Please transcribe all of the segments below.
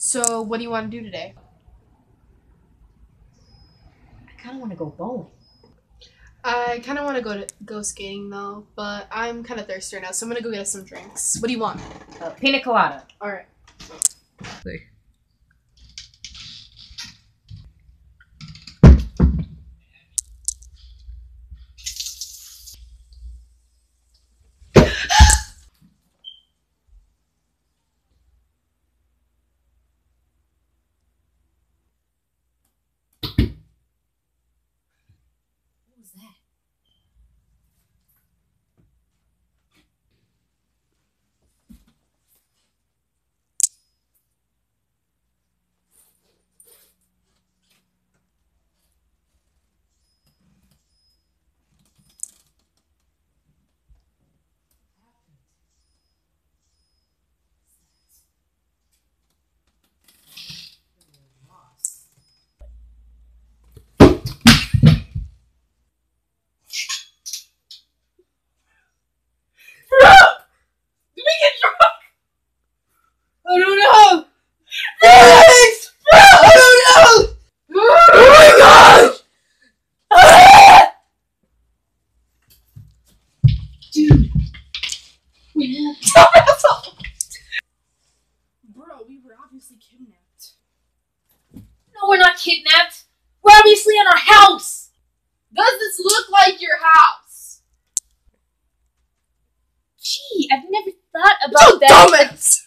So, what do you want to do today? I kind of want to go bowling. I kind of want to go to go skating though, but I'm kind of thirsty right now, so I'm gonna go get us some drinks. What do you want? Uh, pina colada. All right. Was that? Did we get drunk? I don't know. Thanks, bro. I don't know. Oh my gosh. Dude. We Bro, we were obviously kidnapped. No, we're not kidnapped. We're obviously in our house. Does this look like your house? Gee, I've never thought about that. dumbass.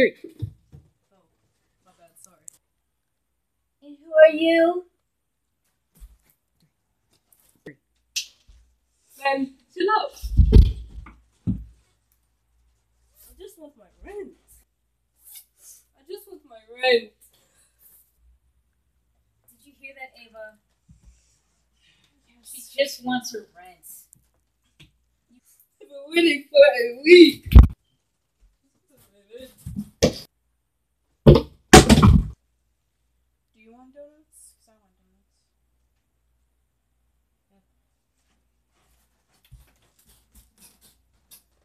My bad, sorry. And who are you? Man, chill out. I just want my rent. I just want my rent. Did you hear that, Ava? She just wants her rent. I've been waiting for a week.